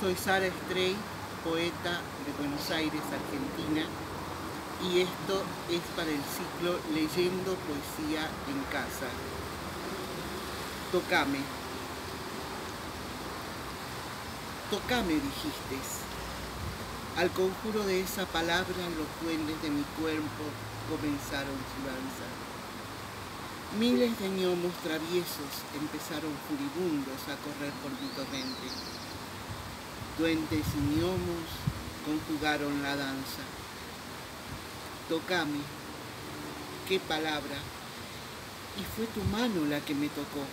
Soy Sara Stray, poeta de Buenos Aires, Argentina, y esto es para el ciclo Leyendo Poesía en Casa. Tocame. Tocame, dijiste. Al conjuro de esa palabra los duendes de mi cuerpo comenzaron su danza. Miles de gnomos traviesos empezaron furibundos a correr por mi. Duendes y gnomos conjugaron la danza. Tocame, qué palabra, y fue tu mano la que me tocó,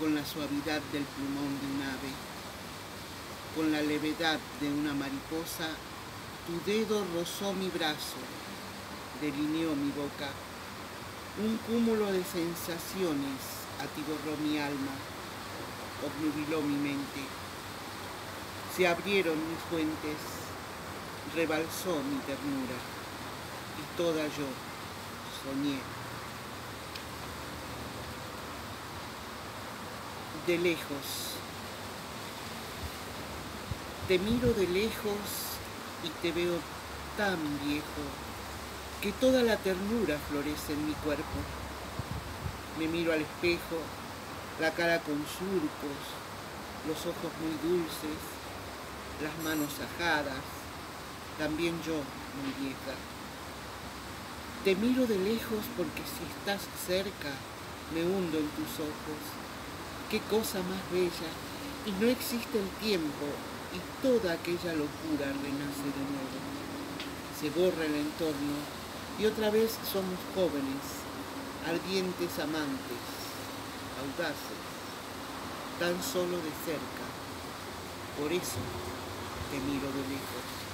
con la suavidad del plumón de un ave, con la levedad de una mariposa, tu dedo rozó mi brazo, delineó mi boca un cúmulo de sensaciones atiborró mi alma, obnubiló mi mente. Se abrieron mis fuentes, rebalsó mi ternura y toda yo soñé. De lejos, te miro de lejos y te veo tan viejo que toda la ternura florece en mi cuerpo. Me miro al espejo, la cara con surcos, los ojos muy dulces, las manos ajadas, también yo muy vieja. Te miro de lejos porque si estás cerca me hundo en tus ojos. Qué cosa más bella. Y no existe el tiempo y toda aquella locura renace de nuevo. Se borra el entorno y otra vez somos jóvenes, ardientes amantes, audaces, tan solo de cerca. Por eso te miro de lejos.